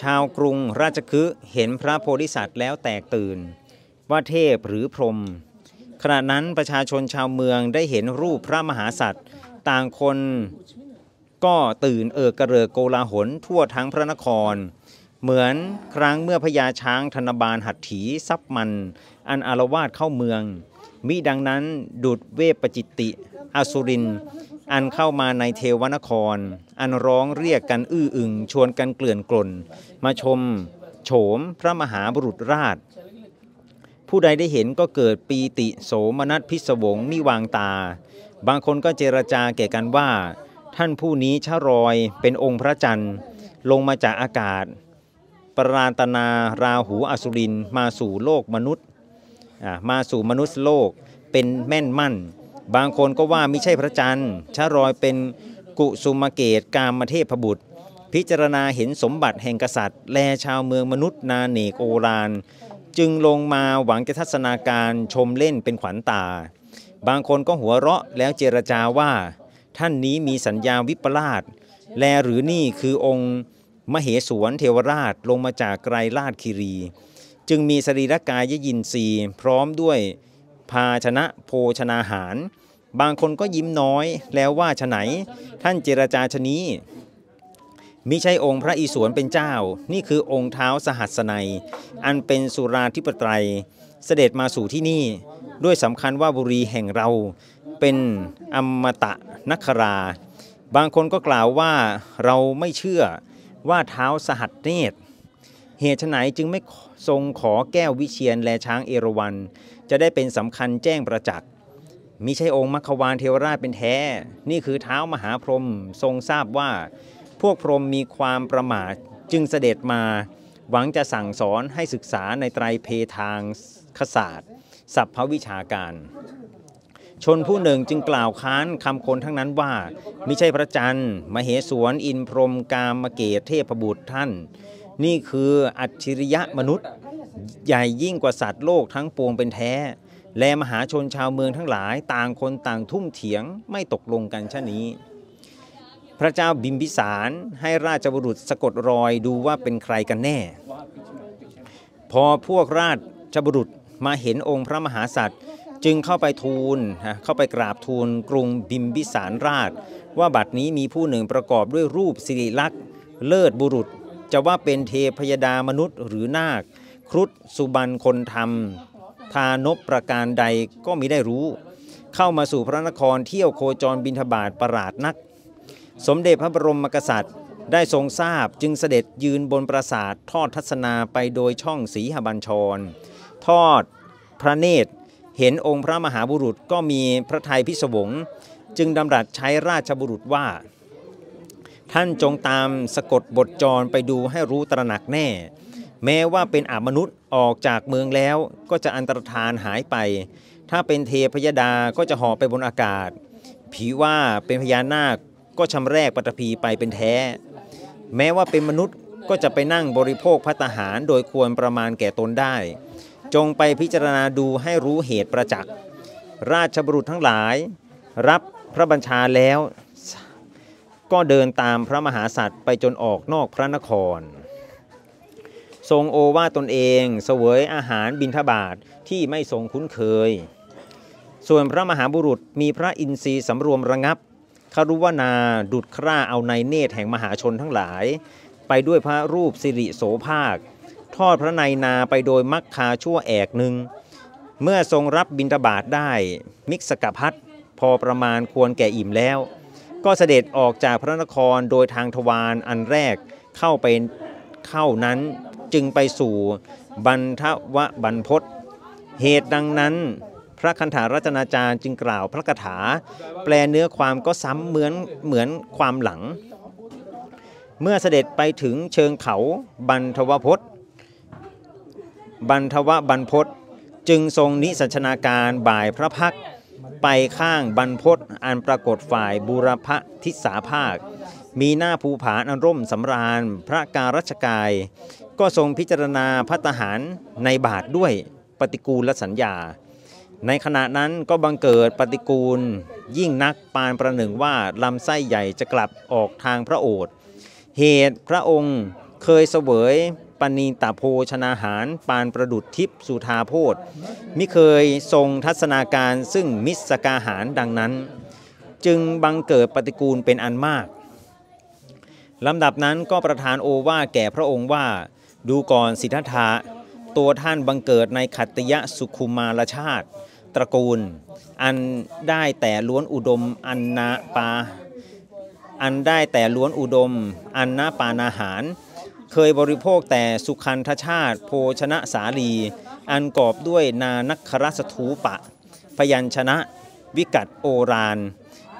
ชาวกรุงราชคฤห์เห็นพระโพธิสัตว์แล้วแตกตื่น ว่าเทพหรือพรหมขณะนั้นประชาชนชาวเมืองได้เห็นรูปพระมหาสัตว์ต่างคนก็ตื่นเอิกกระเริกโกลาหลทั่วทั้งพระนคร เหมือนครั้งเมื่อพญาช้างธนบาลหัตถีซับมัน อันอารวาสเข้าเมือง มิดังนั้นดุดเวปจิตติ อสุริน อันเข้ามาในเทวนคร อันร้องเรียกกันอื้ออึง ชวนกันเกลื่อนกล่น มาชม โฉมพระมหาบุรุษราช ผู้ใดได้เห็นก็เกิดปีติโสมนัสพิศวงมิวางตา บางคนก็เจรจาแก่กันว่า ท่านผู้นี้ชะรอยเป็นองค์พระจันทร์ ลงมาจากอากาศ ปราตนาราหูอสุรินมาสู่โลกมนุษย์ มาสู่มนุษย์โลกเป็นแม่นมั่น บางคนก็ว่าไม่ใช่พระจันทร์ชะรอยเป็นกุสุมเกตกามเทพบุตร พิจารณาเห็นสมบัติแห่งกษัตริย์ แลชาวเมืองมนุษย์นาเนกโอรานจึงลงมาหวังจะทัศนาการชมเล่นเป็นขวัญตา บางคนก็หัวเราะแล้วเจรจาว่า ท่านนี้มีสัญญาวิปลาสแลหรือนี่คือองค์ มเหสวนเทวราชลงมาจากไกรลาดคีรี จึงมีสรีรกายยินทรีย์พร้อมด้วยภาชนะโภชนาหาร บางคนก็ยิ้มน้อยแล้วว่าฉไหน ท่านเจรจาชะนี้มิใช่องค์พระอิศวรเป็นเจ้า นี่คือองค์เท้าสหัสนัย อันเป็นสุราธิปไตย เสด็จมาสู่ที่นี่ ด้วยสำคัญว่าบุรีแห่งเราเป็นอมตะนัครา บางคนก็กล่าวว่าเราไม่เชื่อว่าเท้าสหัสเนตร เหตุไฉนจึงไม่ทรงขอแก้ววิเชียนแลช้างเอราวัณจะได้เป็นสำคัญแจ้งประจักษ์มิใช่องค์มัควานเทวราชเป็นแท้ นี่คือเท้ามหาพรหมทรงทราบว่า พวกพรหมมีความประมาทจึงเสด็จมา หวังจะสั่งสอนให้ศึกษาในไตรเพทางคศาสตร์สัพพวิชาการ ชนผู้หนึ่งจึงกล่าวค้านคำคนทั้งนั้นว่ามิใช่พระจันทร์ มเหสวนอินพรหมกามเกตเทพบุตรท่าน นี่คืออัจฉริยะมนุษย์ใหญ่ยิ่งกว่าสัตว์โลกทั้งปวงเป็นแท้ และมหาชนชาวเมืองทั้งหลายต่างคนต่างทุ่มเถียงไม่ตกลงกันชะนี้ พระเจ้าบิมพิสารให้ราชบุรุษสะกดรอยดูว่าเป็นใครกันแน่ พอพวกราชบุรุษมาเห็นองค์พระมหาสัตว์จึงเข้าไปทูลเข้าไปกราบทูลกรุงบิมพิสารราช ว่าบัดนี้มีผู้หนึ่งประกอบด้วยรูปสิริลักษณ์เลิศบุรุษ จะว่าเป็นเทพยดามนุษย์หรือนาค ครุฑสุบรรณคนธรรม ทานบประการใดก็มิได้รู้ เข้ามาสู่พระนครเที่ยวโคจรบินทบาทประหลาดนัก สมเด็จพระบรมกษัตริย์ ได้ทรงทราบจึงเสด็จยืนบนปราสาททอดทัศนาไปโดยช่องสีหบัญชร ทอดพระเนตรเห็นองค์พระมหาบุรุษก็มีพระทัยพิศวง จึงดำรัสใช้ราชบุรุษว่า ท่านจงตามสะกดบทจรไปดูให้รู้ตระหนักแน่ แม้ว่าเป็นอามนุษย์ออกจากเมืองแล้วก็จะอันตรธานหายไป ถ้าเป็นเทพยดาก็จะห่อไปบนอากาศ ผีว่าเป็นพญานาคก็ชำแรกปฐพีไปเป็นแท้ แม้ว่าเป็นมนุษย์ก็จะไปนั่งบริโภคพัตหาร โดยควรประมาณแก่ตนได้ จงไปพิจารณาดูให้รู้เหตุประจักษ์ราชบุรุษทั้งหลาย รับพระบัญชาแล้ว ก็เดินตามพระมหาสัตว์ไปจนออกนอกพระนคร ทรงโอวาตนเองเสวยอาหารบิณฑบาตทที่ไม่ทรงคุ้นเคย ส่วนพระมหาบุรุษมีพระอินทรีย์สำรวมระงับคารุวนาดุดคร่าเอาในเนตรแห่งมหาชนทั้งหลาย ไปด้วยพระรูปสิริโสภาค ทอดพระในยนาไปโดยมักคาชั่วแอกหนึ่ง เมื่อทรงรับบิณฑบาตได้มิกสกพัทพอประมาณควรแก่อิ่มแล้ว ก็เสด็จออกจากพระนครโดยทางทวารอันแรกเข้าไปเข้านั้นจึงไปสู่บรรทวบรรพศเหตุดังนั้น พระคันธารัตนาจารย์จึงกล่าวพระคาถา แปลเนื้อความก็ซ้ำเหมือนเหมือนความหลัง เมื่อเสด็จไปถึงเชิงเขาบรรทวพศบรรทวบรรพศจึงทรงนิสัชนาการบ่ายพระพัก ไปข้างบรรพศอันปรากฏฝ่ายบูรพทิสาภาค มีหน้าภูผาอันร่มสำราญพระการรัชกาย ก็ทรงพิจารณาพัตหารในบาทด้วยปฏิกูลสัญญา ในขณะนั้นก็บังเกิดปฏิกูล ยิ่งนักปานประหนึ่งว่าลำไส้ใหญ่จะกลับออกทางพระโอษฐ์เหตุพระองค์เคยเสวย ปณีตาโภชนาหาร ปานประดุดทิพสุธาโพธมิเคยทรงทัศนาการซึ่งมิสกาหารดังนั้น จึงบังเกิดปฏิกูลเป็นอันมากลำดับนั้นก็ประทานโอวาแก่พระองค์ว่า ดูก่อนสิทธัตถะตัวท่านบังเกิดในขัตยะสุขุมารชาติ ตระกูล อันได้แต่ล้วนอุดมอันนาปา อันได้แต่ล้วนอุดม อันนาปานาหาร เคยบริโภคแต่สุขันธชาติ โภชนะสาลี อันกอบด้วยนานักครสถูปะ พยัญชนะ วิกัดโอราน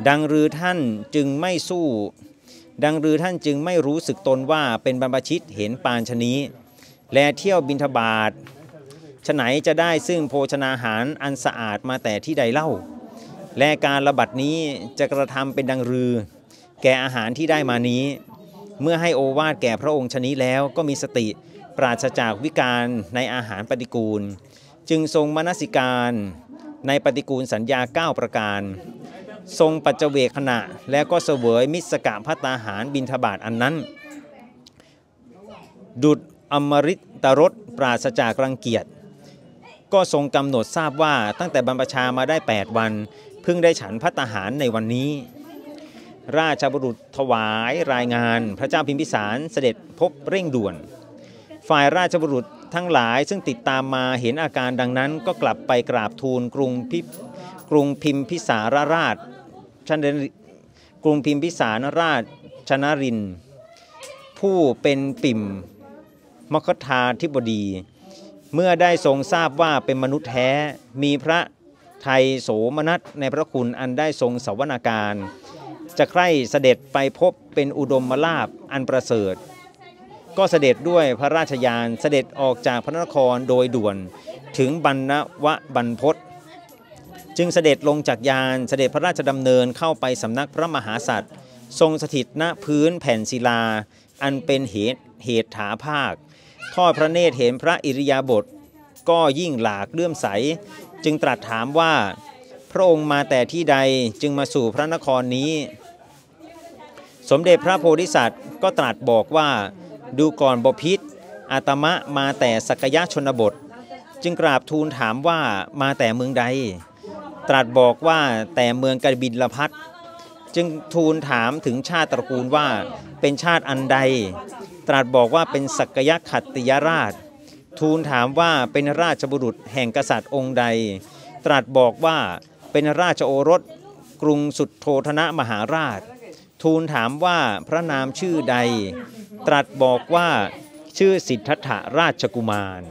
ดังรือท่านจึงไม่สู้ ดังรือท่านจึงไม่รู้สึกตนว่าเป็นบรรพชิตเห็นปานชนี้ และเที่ยวบินทบาทฉไหนจะได้ซึ่งโภชนาหารอันสะอาดมาแต่ที่ใดเล่า และการระบัดนี้จะกระทำเป็นดังรือ แก่อาหารที่ได้มานี้ เมื่อให้โอวาทแก่พระองค์ชนี้แล้วก็มีสติปราศจากวิการในอาหารปฏิกูล จึงทรงมนสิการในปฏิกูลสัญญา 9 ประการ ทรงปัจเจเวขณะ และก็เสวยมิสกะพัตตาหารบินทบาทอันนั้น ดุดอมริตรสปราศจากรังเกียจ ก็ทรงกำหนดทราบว่าตั้งแต่บรรพชามาได้ 8 วัน เพิ่งได้ฉันพัตตาหารในวันนี้ ราชบุรุษถวายรายงาน พระเจ้าพิมพิสารเสด็จพบเร่งด่วน ฝ่ายราชบุรุษทั้งหลายซึ่งติดตามมาเห็นอาการดังนั้นก็กลับไปกราบทูลกรุงพิกรุงพิมพิสารราชชนกรุงพิมพิสารราชชนริน ผู้เป็นปิ่มมคธาธิบดี เมื่อได้ทรงทราบว่าเป็นมนุษย์แท้มีพระไทยโสมนัสในพระคุณอันได้ทรงสวนาการ จะใคร่เสด็จไปพบเป็นอุดมลาภอันประเสริฐ ก็เสด็จด้วยพระราชยานเสด็จออกจากพระนครโดยด่วนถึงบรรณวะบรรพตจึงเสด็จลงจากยานเสด็จพระราชดำเนินเข้าไปสำนักพระมหาสัตว์ทรงสถิตณพื้นแผ่นศิลา อันเป็นเหตุเหตุถาภาค ทอดพระเนตรเห็นพระอิริยาบถก็ยิ่งหลากเลื่อมใส จึงตรัสถามว่า พระองค์มาแต่ที่ใดจึงมาสู่พระนครนี้ สมเด็จพระโพธิสัตว์ก็ตรัสบอกว่าดูก่อนบพิษอาตมะมาแต่สักยะชนบท จึงกราบทูลถามว่ามาแต่เมืองใด ตรัสบอกว่าแต่เมืองกรบินลพัทจึงทูลถามถึงชาติตระกูลว่าเป็นชาติอันใด ตรัสบอกว่าเป็นสักยะขัตติยราช ทูลถามว่าเป็นราชบุรุษแห่งกษัตริย์องค์ใด ตรัสบอกว่าเป็นราชโอรสกรุงสุดโทธนะมหาราช ทูลถามว่าพระนามชื่อใด ตรัสบอกว่าชื่อสิทธัตถราชกุมาร